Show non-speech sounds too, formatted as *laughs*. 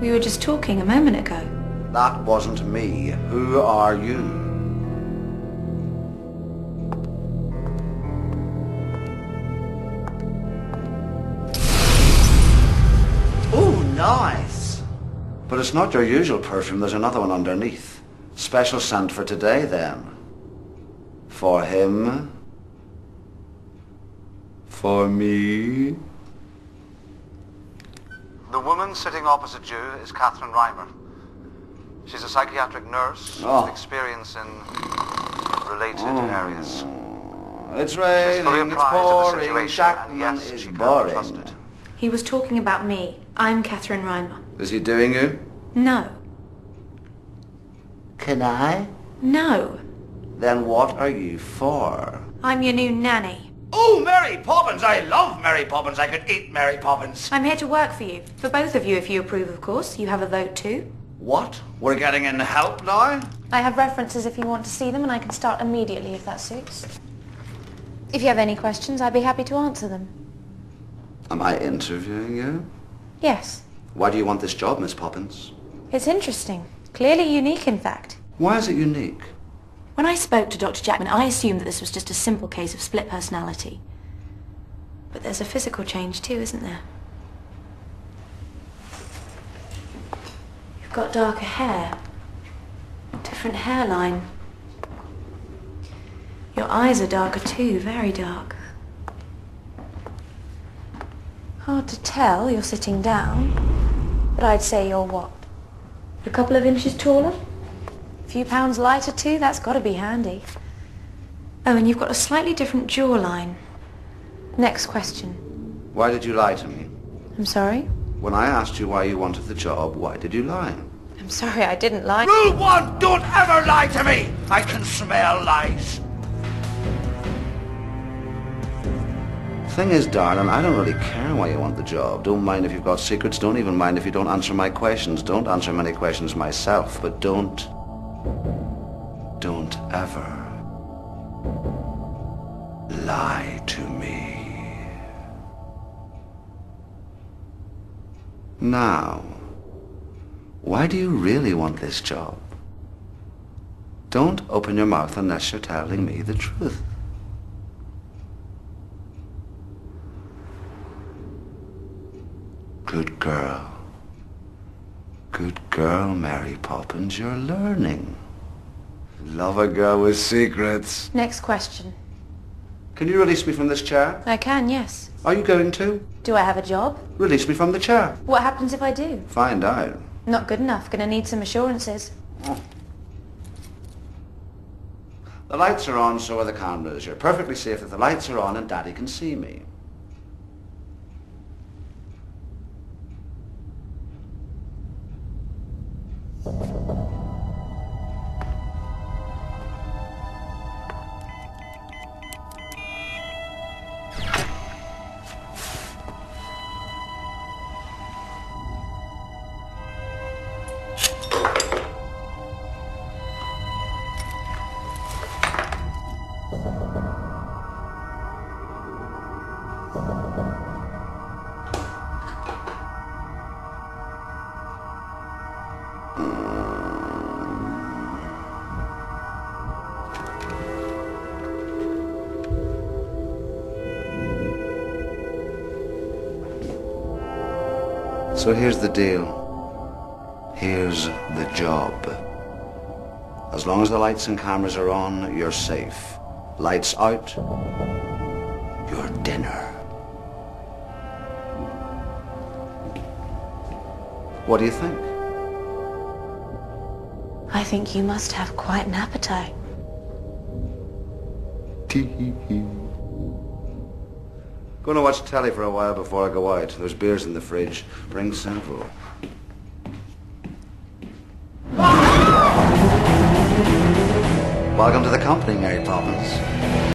We were just talking a moment ago. That wasn't me. Who are you? Oh, nice. But it's not your usual perfume. There's another one underneath. Special scent for today, then. For him. For me. The woman sitting opposite you is Katherine Reimer. She's a psychiatric nurse Oh. with ah. experience in related hmm. areas. It's She's fully raining, it's apprised of the pouring, situation, Jackman yes, is she boring. He was talking about me. I'm Katherine Reimer. Is he doing you? No. Can I? No. Then what are you for? I'm your new nanny. Oh, Mary Poppins! I love Mary Poppins. I could eat Mary Poppins. I'm here to work for you. For both of you, if you approve, of course. You have a vote too. What? We're getting in help now? I have references if you want to see them, and I can start immediately if that suits. If you have any questions, I'd be happy to answer them. Am I interviewing you? Yes. Why do you want this job, Miss Poppins? It's interesting. Clearly unique, in fact. Why is it unique? When I spoke to Dr. Jackman, I assumed that this was just a simple case of split personality. But there's a physical change too, isn't there? You've got darker hair. Different hairline. Your eyes are darker too, very dark. Hard to tell, you're sitting down. But I'd say you're what? A couple of inches taller? A few pounds lighter too, that's got to be handy. Oh, and you've got a slightly different jawline. Next question. Why did you lie to me? I'm sorry? When I asked you why you wanted the job, why did you lie? I'm sorry, I didn't lie. Rule one, don't ever lie to me. I can smell lies. Thing is, darling, I don't really care why you want the job. Don't mind if you've got secrets. Don't even mind if you don't answer my questions. Don't answer many questions myself, but don't... Ever lie to me. Now, why do you really want this job? Don't open your mouth unless you're telling me the truth. Good girl. Good girl, Mary Poppins. You're learning. Love a girl with secrets. Next question. Can you release me from this chair? I can, yes. Are you going to? Do I have a job? Release me from the chair. What happens if I do? Find out. Not good enough. Gonna need some assurances. Oh. The lights are on, so are the cameras. You're perfectly safe if the lights are on and Daddy can see me. So here's the deal. Here's the job. As long as the lights and cameras are on, you're safe. Lights out, your dinner. What do you think? I think you must have quite an appetite. *laughs* Gonna watch telly for a while before I go out. There's beers in the fridge. Bring several. *laughs* Welcome to the company, Mary Poppins.